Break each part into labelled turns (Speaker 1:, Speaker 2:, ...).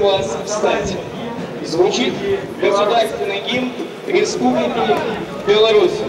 Speaker 1: Просим вас встать. Звучит государственный гимн Республики Беларусь.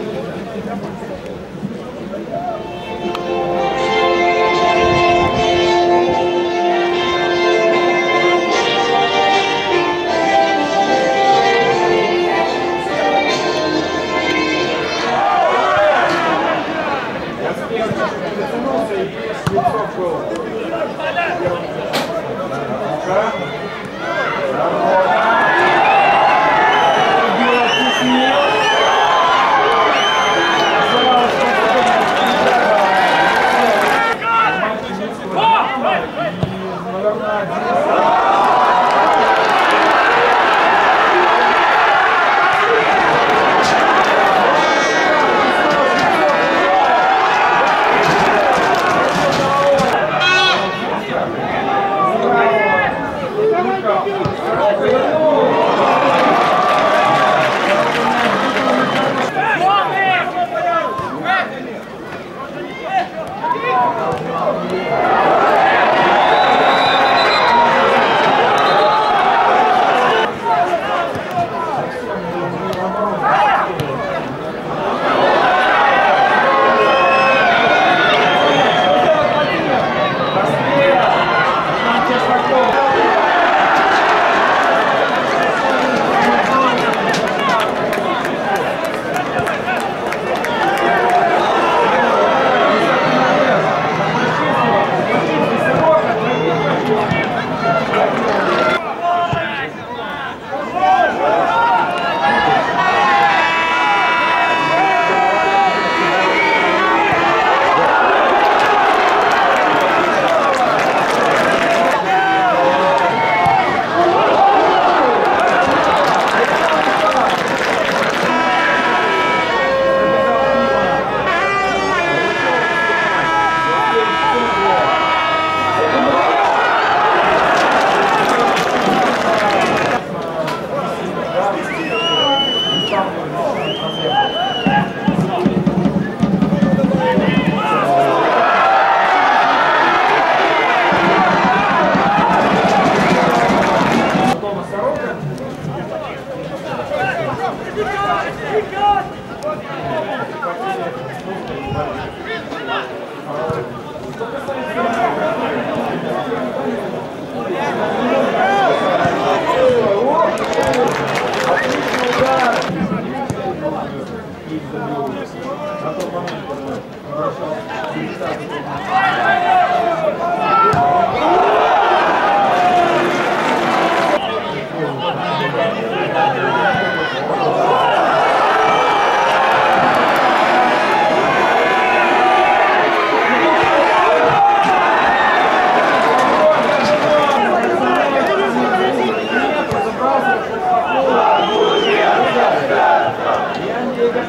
Speaker 1: Come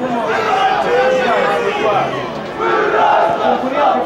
Speaker 1: on.
Speaker 2: Снова